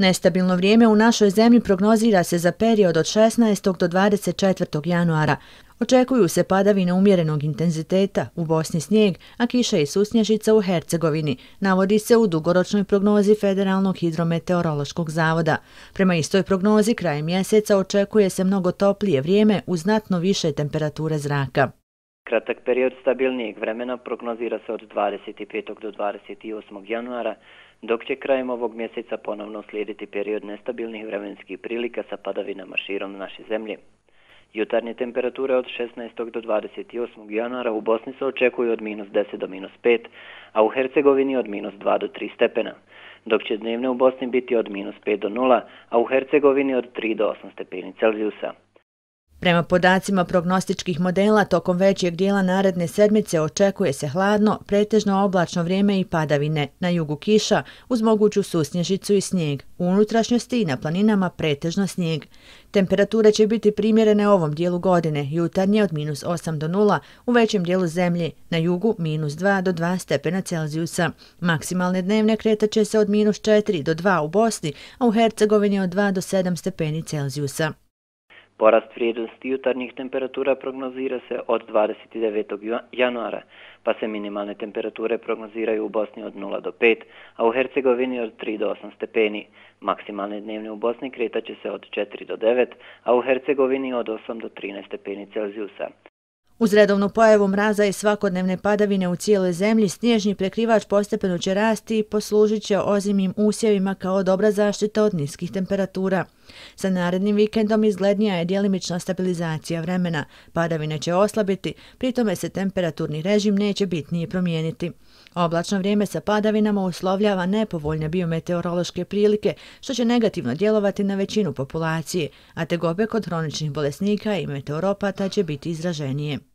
Nestabilno vrijeme u našoj zemlji prognozira se za period od 16. do 24. januara. Očekuju se padavine umjerenog intenziteta, u Bosni snijeg, a kiša i susnježica u Hercegovini, navodi se u dugoročnoj prognozi Federalnog hidrometeorološkog zavoda. Prema istoj prognozi, krajem mjeseca očekuje se mnogo toplije vrijeme u znatno više temperature zraka. Kratak period stabilnijeg vremena prognozira se od 25. do 28. januara, dok će krajem ovog mjeseca ponovno slijediti period nestabilnih vremenskih prilika sa padavinama širom naše zemlje. Jutarnje temperature od 16. do 28. januara u Bosni se očekuju od minus 10 do minus 5, a u Hercegovini od minus 2 do 3 stepena, dok će dnevne u Bosni biti od minus 5 do 0, a u Hercegovini od 3 do 8 stepeni Celzijusa. Prema podacima prognostičkih modela, tokom većeg dijela naredne sedmice očekuje se hladno, pretežno oblačno vrijeme i padavine, na jugu kiša, uz moguću susnježicu i snijeg, u unutrašnjosti i na planinama pretežno snijeg. Temperature će biti primjerene ovom dijelu godine, jutarnje od minus 8 do 0, u većem dijelu zemlje, na jugu minus 2 do 2 stepena Celzijusa. Maksimalne dnevne kretaće se od minus 4 do 2 u Bosni, a u Hercegovini od 2 do 7 stepeni Celzijusa. Porast vrijednosti jutarnjih temperatura prognozira se od 29. januara, pa se minimalne temperature prognoziraju u Bosni od 0 do 5, a u Hercegovini od 3 do 8 stepeni. Maksimalne dnevne u Bosni kretaće se od 4 do 9, a u Hercegovini od 8 do 13 stepeni Celzijusa. Uz redovnu pojavu mraza i svakodnevne padavine u cijeloj zemlji, snježni prekrivač postepeno će rasti i poslužit će ozimim usjevima kao dobra zaštita od niskih temperatura. Sa narednim vikendom izglednija je dijelimična stabilizacija vremena. Padavine će oslabiti, pritome se temperaturni režim neće bitnije promijeniti. Oblačno vrijeme sa padavinama uslovljava nepovoljne biometeorološke prilike, što će negativno djelovati na većinu populacije, a tegobe kod hroničnih bolesnika i meteoropata će biti izraženije.